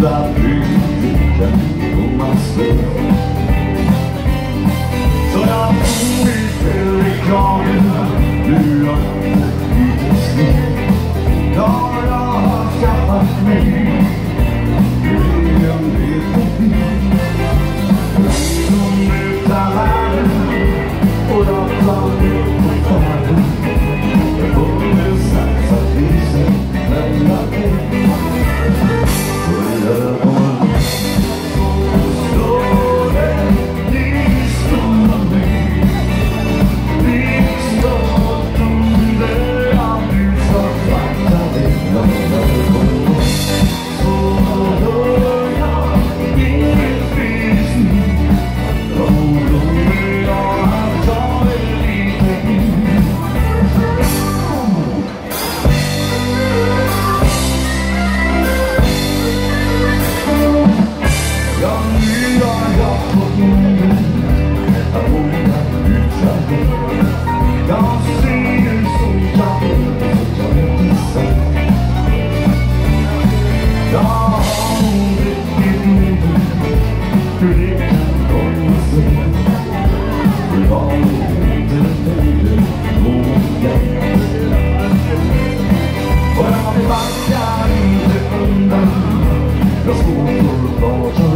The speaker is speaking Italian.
da vida Uma santa Ora mi paglia di lo scopo lo